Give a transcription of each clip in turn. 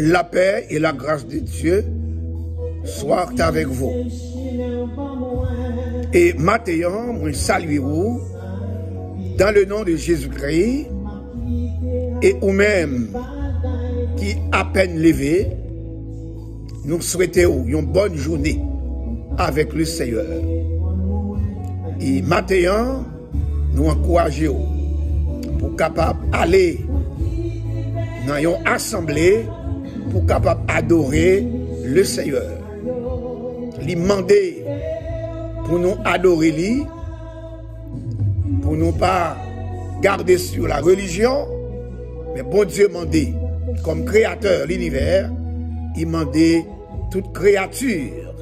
La paix et la grâce de Dieu soient avec vous. Et maintenant, moi salue vous dans le nom de Jésus-Christ et ou même qui à peine levé, nous souhaitons une bonne journée avec le Seigneur. Et maintenant, nous encourageons pour capable aller dans une assemblée pour capable adorer le Seigneur. Lui demander pour nous adorer lui, pour nous pas garder sur la religion, mais bon Dieu m'a dit, comme créateur de l'univers, il m'a dit toute créature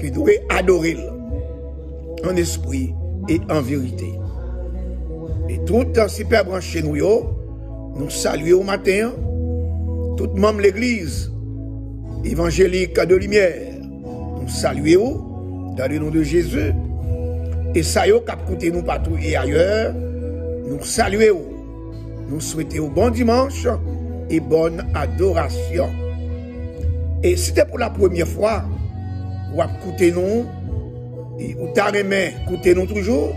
qui doit adorer en esprit et en vérité. Et tout en super branché nous, nous saluons au matin, tout membre de l'église évangélique de lumière, nous saluons dans le nom de Jésus. Et ça y est, nous partout et ailleurs, nous saluons. Nous souhaitons bon dimanche et bonne adoration. Et c'était pour la première fois, vous écoutez nous, et vous t'arrêtez, écoutez nous toujours,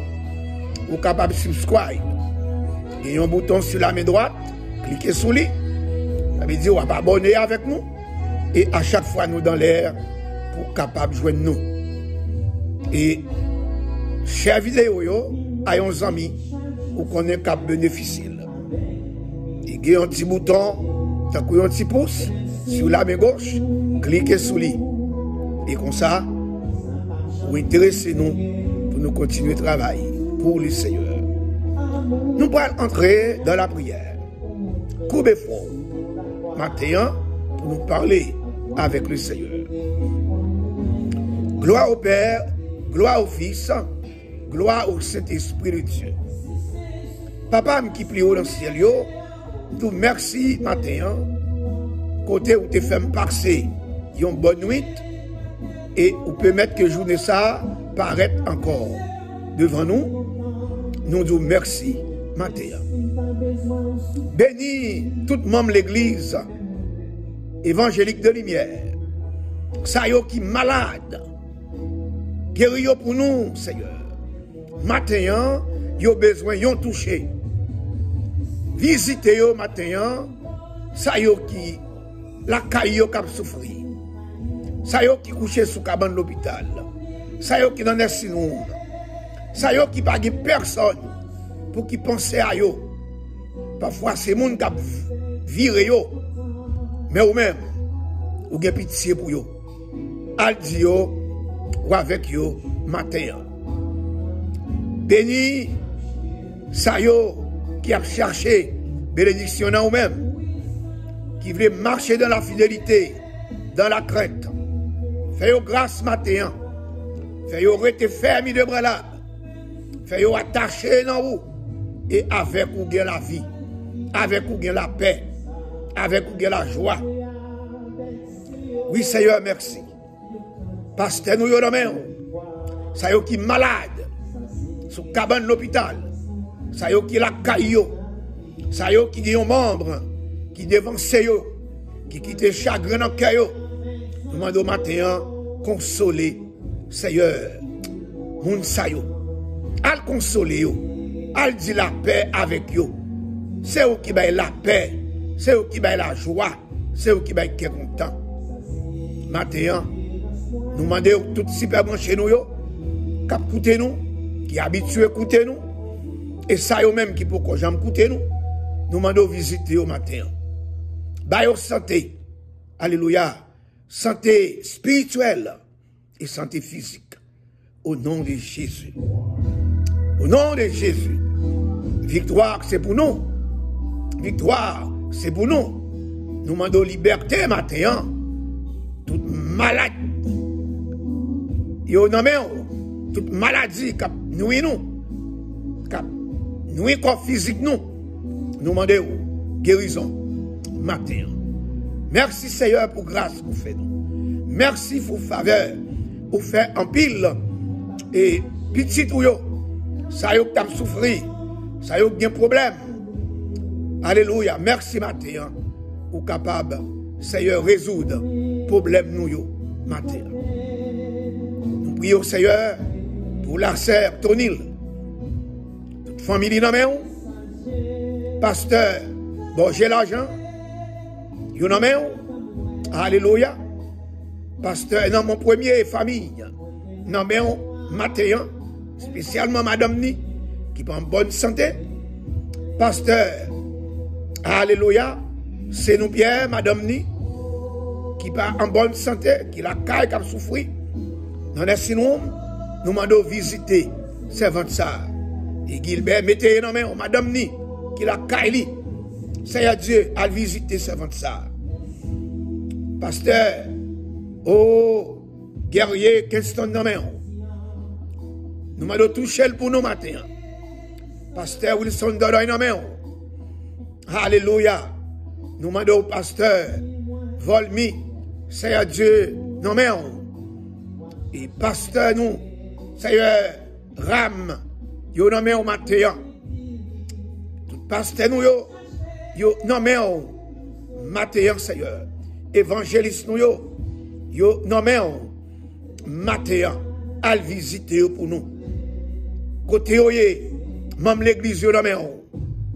vous êtes capable de subscribe. A un bouton sur la main droite, cliquez sur lui. Ça veut dire, vous abonner avec nous. Et à chaque fois, nous dans l'air, pour capable de joindre nous. Et, chère vidéo, yo, un amis, vous connaissez cap bénéficier. Il y a un petit bouton, un petit pouce, sur la main gauche, cliquez sur lui. Et comme ça, vous intéressez-nous pour nous continuer à travailler pour le Seigneur. Nous allons entrer dans la prière. Coupez fort. Maintenant, pour nous parler avec le Seigneur. Gloire au Père, gloire au Fils, gloire au Saint-Esprit de Dieu. Papa qui plie au dans le ciel, tout merci matin, côté où tu fais passer une bonne nuit, et vous permettre que journée ça paraître encore devant nous. Nous disons merci Bénis tout membre l'église évangélique de lumière. Ça y qui malade. Guéris pour nous, Seigneur. Matin, yo besoin yon toucher. Visitez yo matin, ça y qui la caillou cap souffrir. Ça y qui couché sous cabane l'hôpital. Ça qui dans les sinon. Ça y qui pas personne pour qui pense à yo. Parfois c'est monde qui viré yo. Mais ou même ou avez pitié pour yo. Al di yo ou avec yo matin. Béni ça yo qui a cherché bénédiction ou même qui veut marcher dans la fidélité, dans la crainte. Fais-yo grâce matin. Fais-yo rester ferme de bras là. Fais-yo attaché dans vous. Et avec vous gain la vie. Avec vous gain la paix. Avec vous gain la joie. Oui, Seigneur, merci. Pasteur, nous y Ça qui malade. Sous cabane l'hôpital. Ça qui la caillou. Ça qui un membre qui devant yo, qui quitte chagrin dans cœur. Nous demandons matin consoler Seigneur. Moun sa yo. Al consoler. Al dit la paix avec yo. C'est eux qui baillent la paix. C'est eux qui baillent la joie. C'est eux qui baillent qui content. Matin, nous demandons tout super chez nous yo. Cap écouter nous. Qui habitué à nous. Et ça yo même qui pour que écouter nous. Nous demandons visiter au matin. Bayo santé. Alléluia. Santé spirituelle et santé physique. Au nom de Jésus. Au nom de Jésus. Victoire, c'est pour nous. Victoire, c'est pour nous. Nous demandons liberté maintenant. Toute maladie. Yo nommé toute maladie qui nous nous. Qui nous corps physique nous. Nous demandons guérison matin. Merci Seigneur pour grâce que vous faites. Merci pour faveur. Vous faites en pile. Et petit tout Ça y est, souffert. Ça y est, un problème. Alléluia. Merci matin. ou capable, Seigneur, résoudre problème nous matin. Nous prions, Seigneur, pour la sœur Tonil, toute famille dans pasteur, bon, j'ai l'argent, dans alléluia, pasteur, dans mon premier famille, dans matin, spécialement Madame Ni, qui prend bonne santé, pasteur, alléluia, c'est nous Pierre, Madame Ni, qui pas en bonne santé, qui la caille, qui a souffert. Dans les sinon, nous demandons visiter servante ça. Et Gilbert, mettez dans main, Madame Ni, qui la caille, Seigneur Dieu, à visiter servante ça. Pasteur, oh, guerrier, Kingston dans main. Nous demandons toucher pour nous matin. Pasteur Wilson main. Alléluia. Nous demandons au pasteur Volmi Seigneur Dieu, mais et pasteur nous, Seigneur Ram, yo nommé au matin. Tout pasteur nous yo, yo nommé matin, Seigneur. Évangéliste nous yo, yo nommé au à visiter pour nous. Kote yo ye, mam l'eglise yo damè an.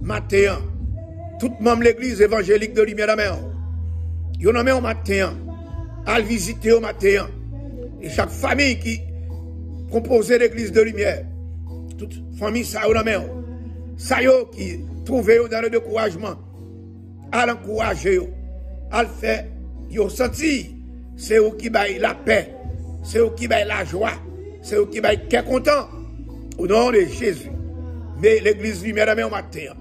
Matéan. Tout mam l'eglise évangélique de Limè damè an. Yo damè an matéan. Al visite yo matéan. E chak fami ki kompose l'eglise de Limè. Tout fami sa yo damè an. Sa yo ki trouve yo dan le dekouajman. Al ankouaje yo. Al fè yo senti. Se yo ki bay la pè. Se yo ki bay la jwa. Se yo ki bay kè kontan. Au nom de Jésus. Mais l'église lumière au matin,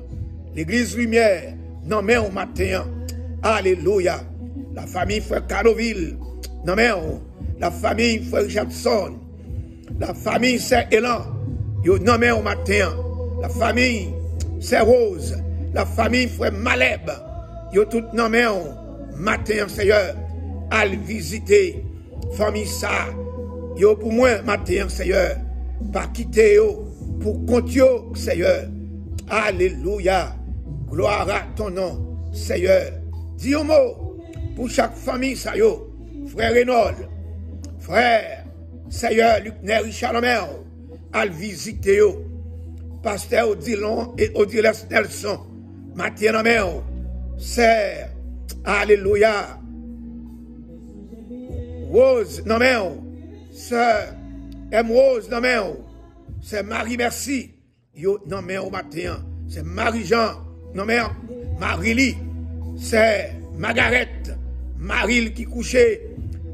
l'église lumière, non mais au matin, alléluia. La famille Frère Canoville, non mais la famille Frère Richardson, la famille Saint Elan, yo nommé au matin, la famille Saint Rose, la famille Frère Maleb, yo tout nommé au matin, Seigneur, à visiter, famille ça, pour moi, matin, Seigneur, pas quitter yo, pour compter Seigneur. Alléluia. Gloire à ton nom, Seigneur. Dis au mot pour chaque famille, ça frère Renaud, frère, Seigneur Luc Richard Lomel, à visiter yo, pasteur Odilon et Odiles Nelson, Mathieu Lomel, sœur, Alléluia, Rose Nomel, sœur, M. Rose nan men ou. Se Marie Merci. Yo nan men ou maten. Se Marie Jean nan men ou. Marie Lee. Se Margaret. Marie ki kouche.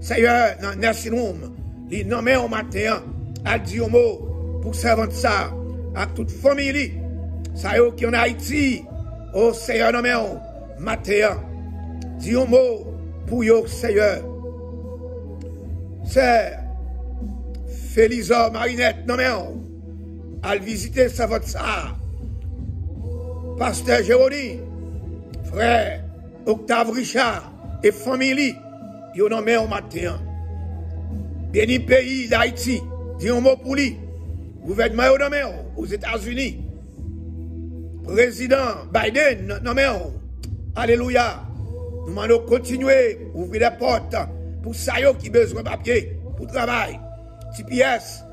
Se yo nan nursing home. Li nan men ou maten. Al di yo mou. Pou servant sa. Ak tout fomi li. Sa yo ki yon Haiti. O se yo nan men ou. Maten. Di yo mou. Pou yo se yo. Se. Félisa Marinette nommé à visiter sa. Pasteur Jérôme, frère Octave Richard, et famille, yo nommé au matin. Béni pays d'Haïti, dit un mot pour lui. Gouvernement nommé aux États-Unis. Président Biden nommé Alléluia. Nous demandons continuer, ouvrir les portes pour ça qui besoin de papier, pour travail. TPS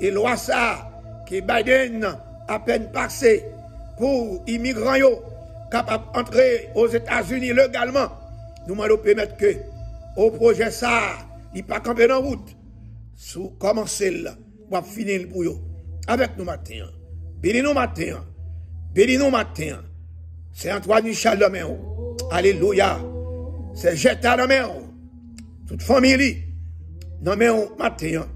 et loi ça, que Biden a peine passé pour immigrants capables d'entrer aux États-Unis légalement nous allons permettre que, au projet ça, il pas camper dans route. Sous commencer là, pour finir pour eux. Avec nous matin. Bénis nous matin. Bénis nous matin. C'est Antoine Michel de main. Alléluia. C'est Jetta de main. Toute famille. Dans main matin.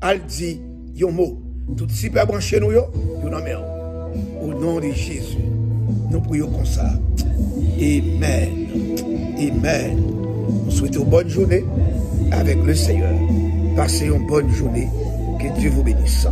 al di yon mot. Tout si pe branche nou yo, yon nan mer. Ou nan de Jésus. Nou pou yo konsa. Amen. Amen. On souwete ou bonne jounè avèk le Seigneur. Pase yon bonne jounè. Que Dieu vous bénisse.